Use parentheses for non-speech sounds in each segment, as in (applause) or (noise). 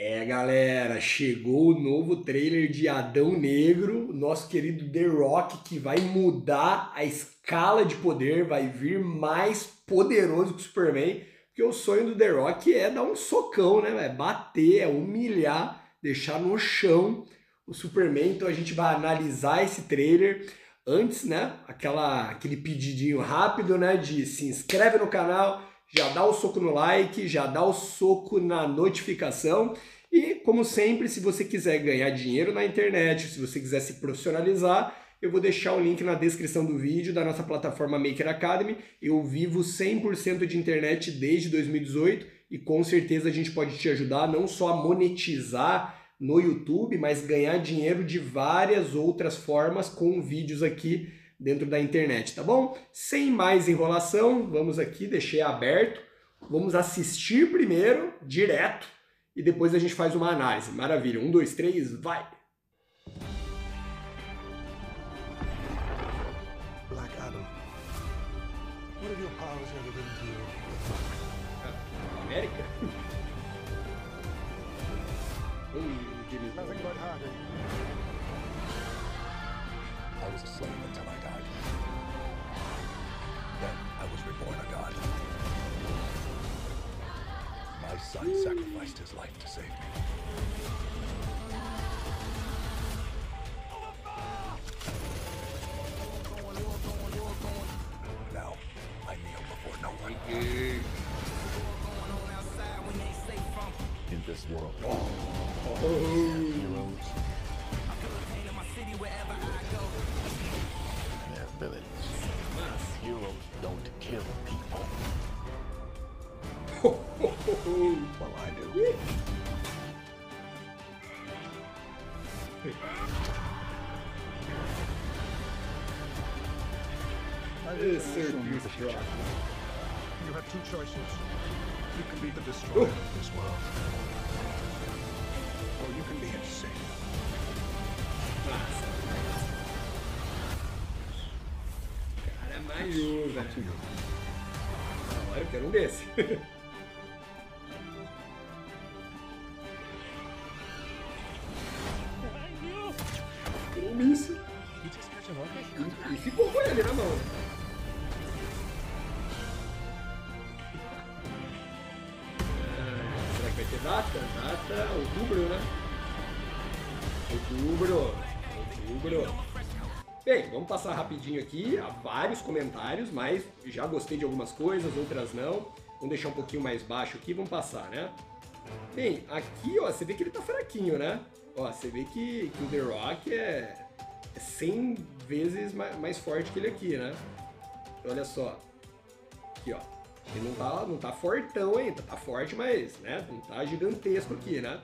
É, galera, chegou o novo trailer de Adão Negro, nosso querido The Rock, que vai mudar a escala de poder, vai vir mais poderoso que o Superman, porque o sonho do The Rock é dar um socão, né? É bater, é humilhar, deixar no chão o Superman. Então a gente vai analisar esse trailer. Antes, né? Aquela, aquele pedidinho rápido, né? De se inscreve no canal, já dá o soco no like, já dá o soco na notificação. E, como sempre, se você quiser ganhar dinheiro na internet, se você quiser se profissionalizar, eu vou deixar o link na descrição do vídeo da nossa plataforma Maker Academy. Eu vivo 100% de internet desde 2018 e com certeza a gente pode te ajudar não só a monetizar no YouTube, mas ganhar dinheiro de várias outras formas com vídeos aqui dentro da internet, tá bom? Sem mais enrolação, vamos aqui, deixei aberto. Vamos assistir primeiro, direto, e depois a gente faz uma análise. Maravilha. Um, dois, três, vai! Black Adam, what have your powers ever been to you? América? Ui, Jimmy. Nothing but heartache. I was a slave until I died. Then I was reborn a god. My son sacrificed his life to save me. Now, I kneel before no one. In this world, oh. heroes and their villains. Heroes don't kill people. (laughs) Well, I do. Esse bicho, ó. You have two choices. You can be the (laughs) destroyer of this world, or you can be its savior. Cara, é mais um, velho. Agora eu quero um desse. (laughs) Bem, vamos passar rapidinho aqui. Há vários comentários, mas já gostei de algumas coisas, outras não. Vamos deixar um pouquinho mais baixo aqui, vamos passar, né? Bem, aqui, ó, você vê que ele tá fraquinho, né? Ó, você vê que, que o The Rock é, é 100 vezes mais, mais forte que ele aqui, né? Olha só. Aqui, ó. Ele não tá, não tá fortão ainda, tá forte, mas, né, não tá gigantesco aqui, né?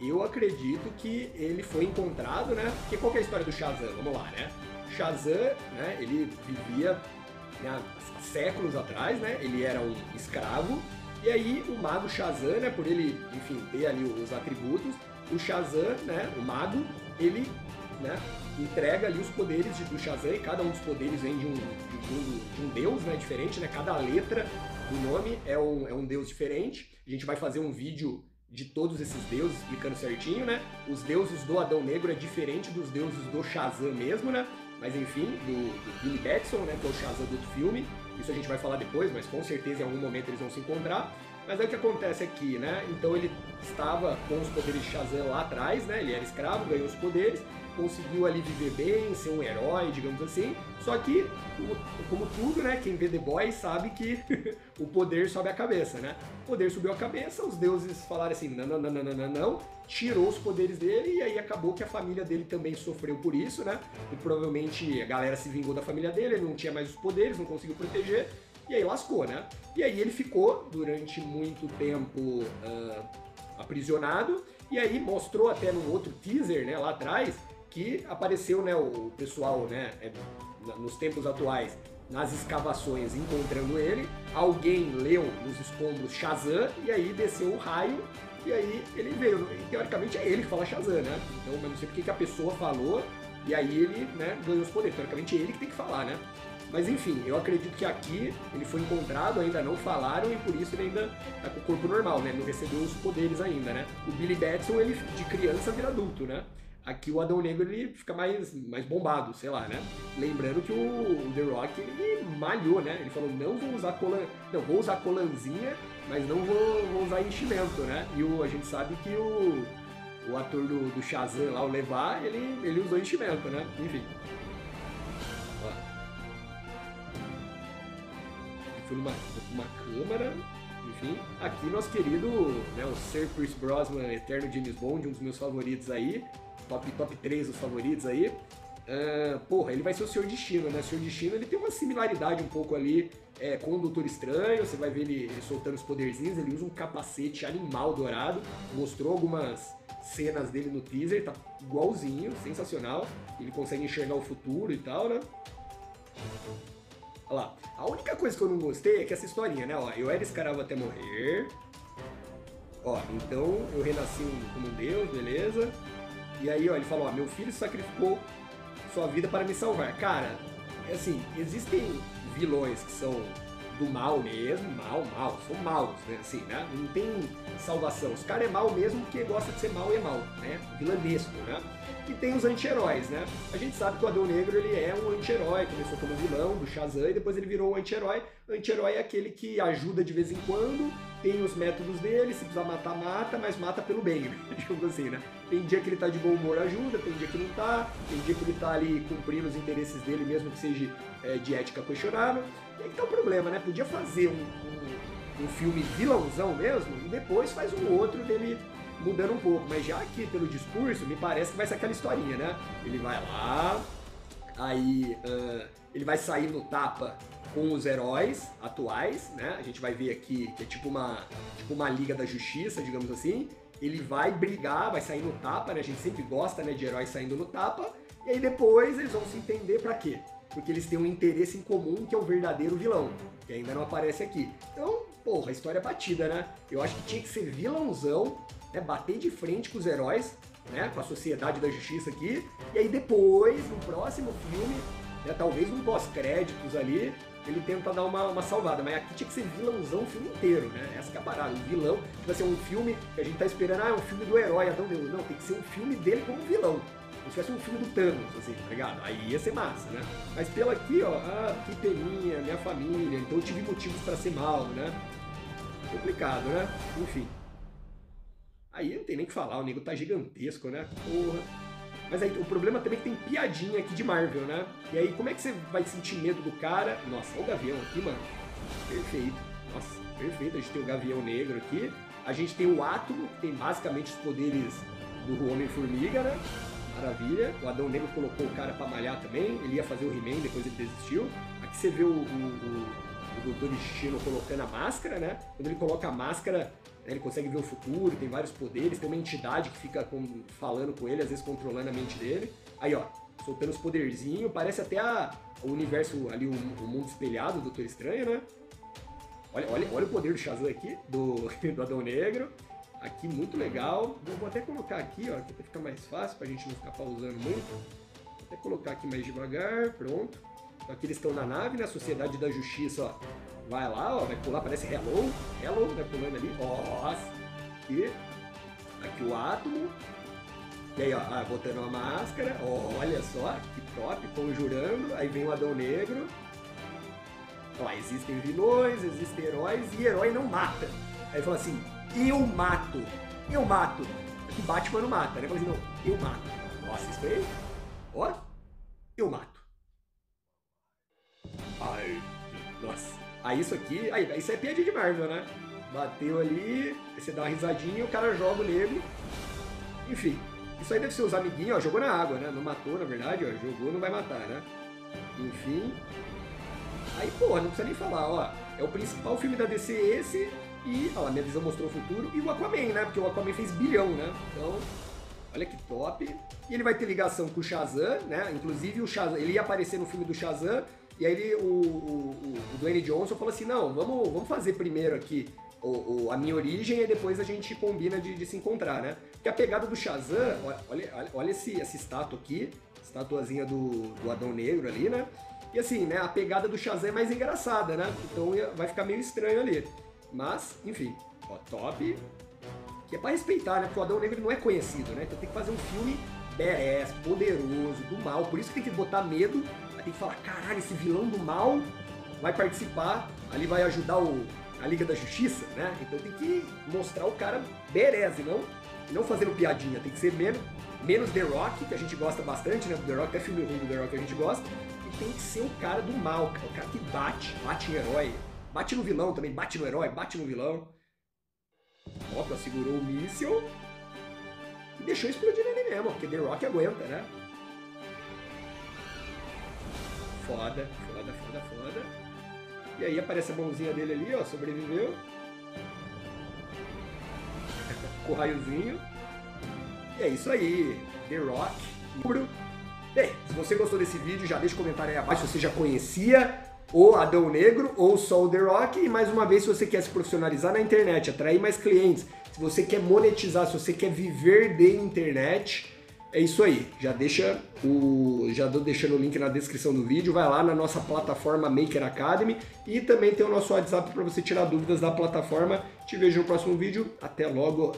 Eu acredito que ele foi encontrado, né? Porque qual que é a história do Shazam? Vamos lá, né? Shazam, né, ele vivia né, séculos atrás, né? Ele era um escravo. E aí o mago Shazam, né, por ele, enfim, ter ali os atributos, o Shazam, né, o mago, ele, né, entrega ali os poderes de- do Shazam e cada um dos poderes vem de um, de um, de um deus, né, diferente, né? Cada letra do nome é um, é um deus diferente. A gente vai fazer um vídeo de todos esses deuses explicando certinho, né? Os deuses do Adão Negro é diferente dos deuses do Shazam mesmo, né? Mas enfim, do, do Billy Batson, né? Que é o Shazam do filme. Isso a gente vai falar depois, mas com certeza em algum momento eles vão se encontrar. Mas é o que acontece aqui, né? Então ele estava com os poderes de Shazam lá atrás, né? Ele era escravo, ganhou os poderes, conseguiu ali viver bem, ser um herói, digamos assim. Só que, como, tudo, né? Quem vê The Boys sabe que (laughs) o poder sobe a cabeça, né? O poder subiu a cabeça, os deuses falaram assim, não, não, não, não, não, não, tirou os poderes dele e aí acabou que a família dele também sofreu por isso, né? E provavelmente a galera se vingou da família dele, ele não tinha mais os poderes, não conseguiu proteger, e aí lascou, né? E aí ele ficou durante muito tempo ah, aprisionado, e aí mostrou até num outro teaser, né, lá atrás, que apareceu, né, o pessoal, né, é, nos tempos atuais, nas escavações encontrando ele, alguém leu nos escombros Shazam, e aí desceu o raio, e aí ele veio. E, teoricamente é ele que fala Shazam, né? Então, mas não sei porque que a pessoa falou, e aí ele, né, ganhou os poderes. Teoricamente é ele que tem que falar, né? Mas enfim, eu acredito que aqui ele foi encontrado, ainda não falaram e por isso ele ainda tá com o corpo normal, né? Não recebeu os poderes ainda, né? O Billy Batson, ele de criança vira adulto, né? Aqui o Adão Negro ele fica mais, mais bombado, sei lá, né? Lembrando que o, The Rock ele malhou, né? Ele falou: não vou usar colan, não vou usar colanzinha, mas não vou, vou usar enchimento, né? E o, a gente sabe que o, o ator do, do Shazam lá, o Levar, ele, ele usou enchimento, né? Enfim. Fui numa, numa câmara, enfim. Aqui nosso querido, né, o Sir Chris Brosnan, eterno James Bond, um dos meus favoritos aí top, top 3 dos favoritos aí. Uh, porra, ele vai ser o Senhor Destino, né? O Senhor Destino ele tem uma similaridade um pouco ali é, com o Doutor Estranho. Você vai ver ele, ele, soltando os poderzinhos. Ele usa um capacete animal dourado. Mostrou algumas cenas dele no teaser, tá igualzinho, sensacional. Ele consegue enxergar o futuro e tal, né? Olha lá. A única coisa que eu não gostei é que essa historinha, né? Ó, eu era escravo até morrer. Ó, então eu renasci como um deus, beleza? E aí, ó, ele falou, ó, meu filho sacrificou sua vida para me salvar. Cara, é assim, existem vilões que são do mal mesmo, mal, mal, são maus, né? Assim, né? Não tem salvação. Os caras é mal mesmo porque gosta de ser mal e é mal, né? Vilanesco, né? E tem os anti-heróis, né? A gente sabe que o Adão Negro ele é um anti-herói, começou como vilão do Shazam e depois ele virou um anti-herói. Anti-herói é aquele que ajuda de vez em quando, tem os métodos dele, se precisar matar, mata, mas mata pelo bem, né? (laughs) digamos assim, né? Tem dia que ele tá de bom humor, ajuda, tem dia que não tá, tem dia que ele tá ali cumprindo os interesses dele, mesmo que seja é, de ética questionável. E aí que tá o problema, né? Podia fazer um, um, um filme vilãozão mesmo e depois faz um outro dele mudando um pouco, mas já aqui pelo discurso, me parece que vai ser aquela historinha, né? Ele vai lá, aí uh, ele vai sair no tapa com os heróis atuais, né? A gente vai ver aqui que é tipo uma, tipo uma Liga da Justiça, digamos assim. Ele vai brigar, vai sair no tapa, né? A gente sempre gosta né, de heróis saindo no tapa. E aí depois eles vão se entender para quê? Porque eles têm um interesse em comum que é o verdadeiro vilão, que ainda não aparece aqui. Então, porra, história é batida, né? Eu acho que tinha que ser vilãozão né, bater de frente com os heróis, né, com a Sociedade da Justiça aqui, e aí depois, no próximo filme, né, talvez um pós-créditos ali, ele tenta dar uma, uma salvada, mas aqui tinha que ser vilãozão o filme inteiro, né? Essa que é a parada, o vilão, tipo assim, um filme que a gente tá esperando, ah, é um filme do herói, Adão Deus. Não, tem que ser um filme dele como vilão. Se fosse um filme do Thanos, assim, tá ligado? Aí ia ser massa, né? Mas pelo aqui, ó, ah, que peninha, minha família, então eu tive motivos para ser mal, né? Complicado, né? Enfim. Aí não tem nem que falar, o nego tá gigantesco, né? Porra. Mas aí o problema também é que tem piadinha aqui de Marvel, né? E aí como é que você vai sentir medo do cara? Nossa, olha o Gavião aqui, mano. Perfeito. Nossa, perfeito. A gente tem o Gavião Negro aqui. A gente tem o Átomo, que tem basicamente os poderes do Homem-Formiga, né? Maravilha. O Adão Negro colocou o cara pra malhar também. Ele ia fazer o He-Man, depois ele desistiu. Aqui você vê o, o, o, o Doutor Destino colocando a máscara, né? Quando ele coloca a máscara, né? Ele consegue ver o futuro, tem vários poderes, tem uma entidade que fica com, falando com ele, às vezes controlando a mente dele. Aí, ó, soltando os poderzinhos, parece até a, o universo ali, o, o mundo espelhado do Doutor Estranho, né? Olha, olha, olha o poder do Shazam aqui, do, (laughs) do Adão Negro. Aqui, muito legal. Vou, vou até colocar aqui, ó, aqui pra ficar mais fácil, pra gente não ficar pausando muito. Vou até colocar aqui mais devagar, pronto. Então, aqui eles estão na nave, né? Sociedade da Justiça, ó Vai lá, ó, vai pular, parece Hello. Hello, vai pulando ali. Nossa. E aqui o átomo. E aí, ó, ah, botando a máscara. olha só, que top, conjurando. Aí vem o Adão Negro. Ó, existem vilões, existem heróis e herói não mata. Aí fala assim, eu mato. Eu mato. Aqui Batman não mata, né? Assim, não, eu mato. Nossa, isso aí. Ó, eu mato. Ai, nossa. Aí isso aqui, aí, isso é piadinha de Marvel, né? Bateu ali, aí você dá uma risadinha o cara joga o negro. Enfim, isso aí deve ser os amiguinhos, ó, jogou na água, né? Não matou, na verdade, ó, jogou, não vai matar, né? Enfim. Aí, pô, não precisa nem falar, ó. É o principal filme da DC esse, e, ó, minha visão mostrou o futuro, e o Aquaman, né? Porque o Aquaman fez bilhão, né? Então, olha que top. E ele vai ter ligação com o Shazam, né? Inclusive o Shazam, ele ia aparecer no filme do Shazam, e aí ele, o, o, o Dwayne Johnson falou assim, não, vamos, vamos fazer primeiro aqui o, o, a minha origem e depois a gente combina de, de, se encontrar, né? Porque a pegada do Shazam, olha, olha, olha esse, essa estátua aqui, estatuazinha do, do Adão Negro ali, né? E assim, né, a pegada do Shazam é mais engraçada, né? Então vai ficar meio estranho ali. Mas, enfim, ó, top. Que é pra respeitar, né? Porque o Adão Negro não é conhecido, né? Então tem que fazer um filme badass, poderoso, do mal. Por isso que tem que botar medo. Tem que falar, caralho, esse vilão do mal vai participar, ali vai ajudar o, a Liga da Justiça, né? Então tem que mostrar o cara badass e não, não fazendo piadinha. Tem que ser menos, menos The Rock, que a gente gosta bastante, né? The Rock, até filme ruim do The Rock a gente gosta. E tem que ser o cara do mal. O cara que bate, bate em herói. Bate no vilão também, bate no herói, bate no vilão. Opa, segurou o míssil e deixou explodir nele mesmo, porque The Rock aguenta, né? Foda, foda, foda, foda. E aí aparece a mãozinha dele ali, ó, sobreviveu. (laughs) Com o raiozinho. E é isso aí, The Rock. Bem, se você gostou desse vídeo, já deixa um comentário aí abaixo se você já conhecia o Adão Negro ou o The Rock. E mais uma vez, se você quer se profissionalizar na internet, atrair mais clientes, se você quer monetizar, se você quer viver de internet, é isso aí. Já deixa o. Já tô deixando o link na descrição do vídeo. Vai lá na nossa plataforma Maker Academy e também tem o nosso WhatsApp para você tirar dúvidas da plataforma. Te vejo no próximo vídeo. Até logo.